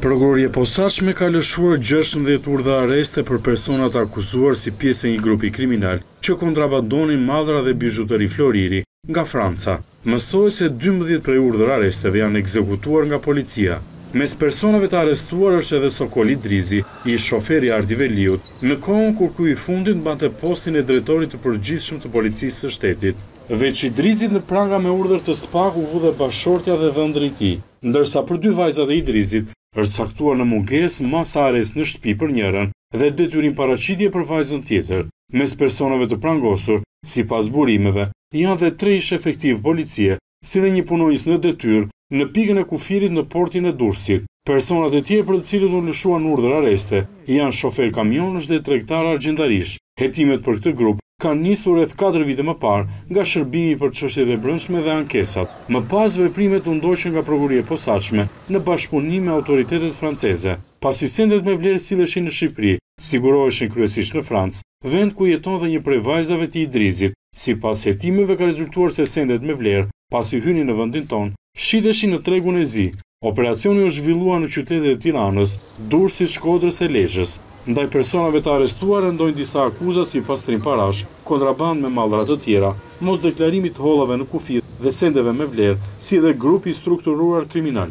Prokuroria e Posaçme ka lëshuar gjashtëmbëdhjetë urdhra arreste për persona të akuzuar si pjesë e një grupi kriminal që kontrabandonin mallra dhe bizhuteri floriri nga Franca. Mësohet se dymbëdhjetë prej urdhër arresteve janë ekzekutuar nga policia. Mes personave të arrestuar është edhe Sokol Idrizi, ish-shofer i Ardi Veliut, në kohën kur ky i fundit mbante postin e drejtorit të përgjithshëm të Policisë së Shtetit. Veç Idrizit në pranga me urdhër të SPAK u vu dhe bashkëshortja dhe dhëndri i tij. Ndërsa për dy vajzat e Idrizit, është caktuar në mungesë masa arrest në shtëpi për njërën dhe detyrim paraqitje për vajzën tjetër. Mes personave të prangosur, sipas burimeve, janë dhe tre ish-efektivë policie, si dhe një punonjës në detyrë në pikën e kufirit në portin e Durrësit. Personat e tjerë për të cilët u lëshuan urdhër arreste, janë shoferë kamionësh dhe tregtarë argjendarish. Hetimet për këtë grup kanë nisur rreth katër vite më parë nga Shërbimi për Çështjet e Brendshme dhe Ankesat. Më pas veprimet u ndoqën nga Prokuroria e Posaçme në bashkëpunim me autoritetet franceze, pasi sendet me vlerë silleshin në Shqipëri, siguroheshin kryesisht në Francë, vend ku jeton dhe një prej vajzave të Idrizit. Sipas hetimeve ka rezultuar se sendet me vlerë pasi hynin në vendin tonë, shiteshin në tregun e zi. Operacioni është zhvilluar në qytetet e Tiranës, Durrësit, Shkodrës e Lezhës. Ndaj personave të arrestuar rëndojnë disa akuza si pastrim parash, kontrabandë me mallra të tjera, mosdeklarim i të hollave në kufi dhe sendeve me vlerë, si dhe grup i strukturuar kriminal.